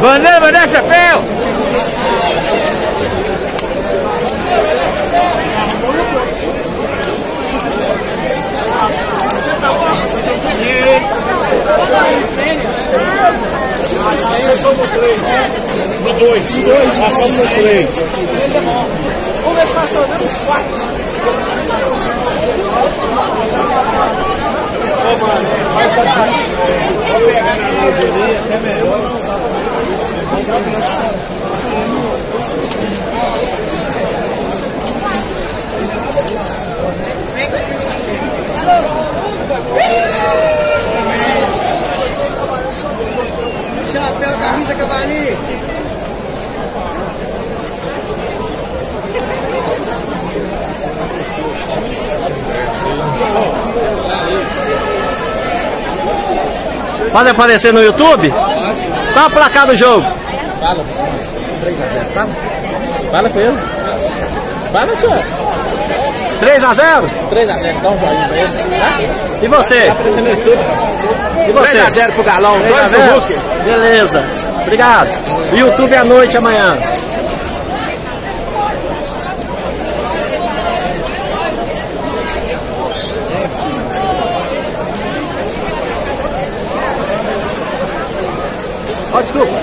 Vander, Vander, chapéu! No dois. Passando no três. Vamos ver se nós estamos os quatro. Vou pegar na loja ali, até melhor. Chapéu, camisa, cavalinho. Pode aparecer no YouTube? Qual a placar do jogo? Fala. 3x0, fala. Fala com ele. Fala, senhor. 3 a 0 3x0, dá um joinha pra eles. Tá? E você? Tá aparecendo no YouTube. E você? 3 a 0 pro Galão, 3 a 2 do 0? Hulk. Beleza. Obrigado. YouTube à noite amanhã. Ó, desculpa.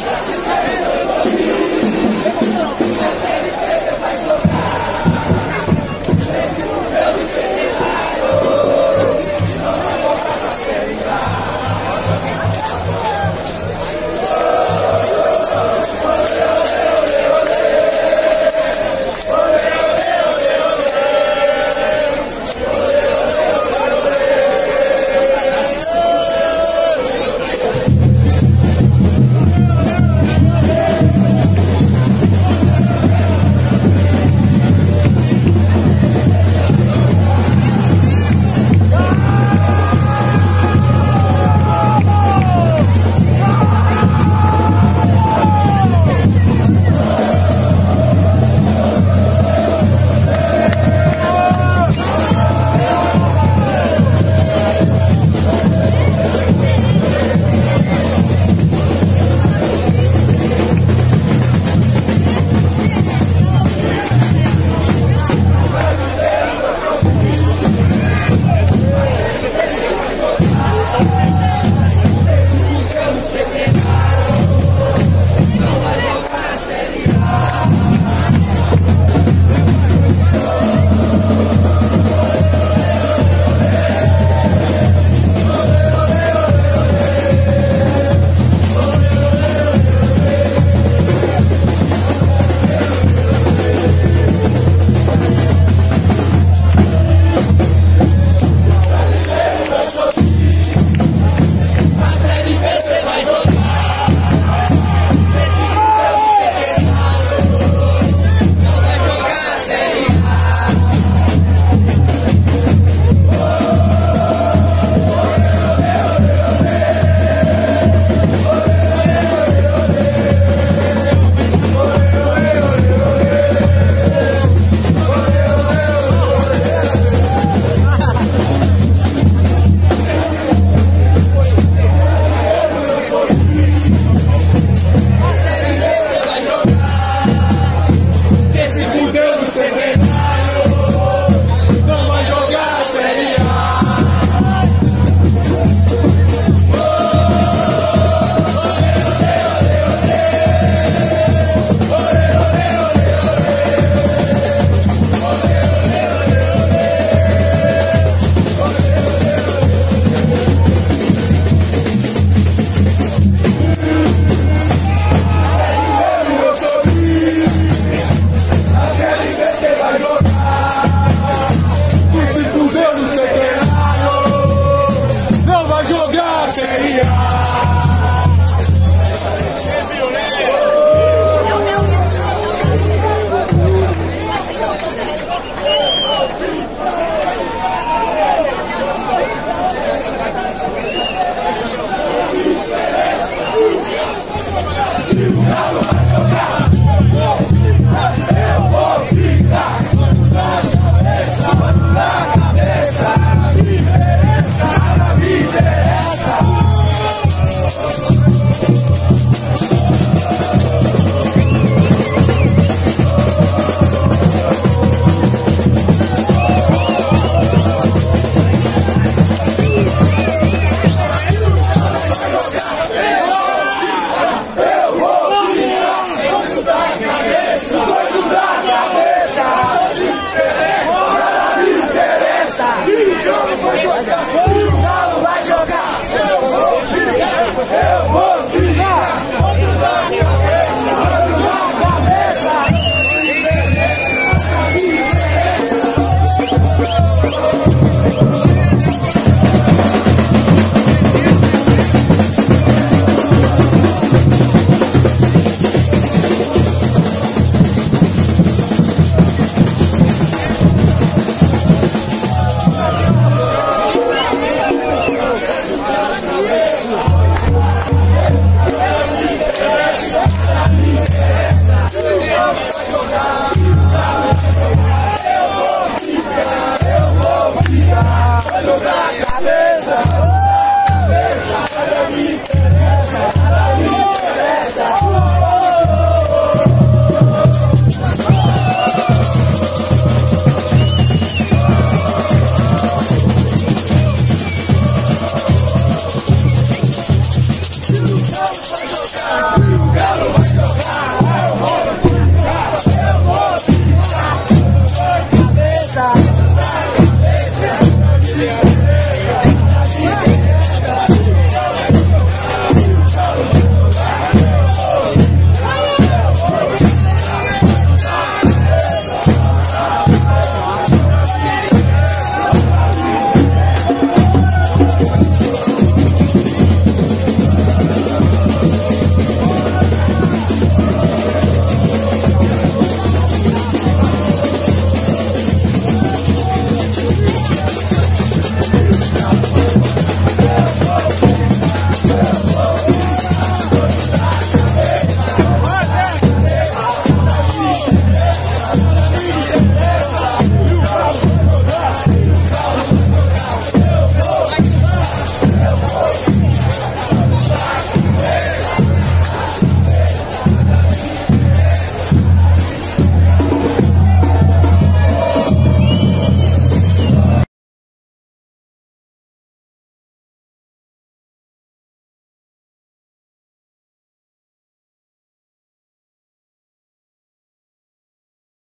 Stop.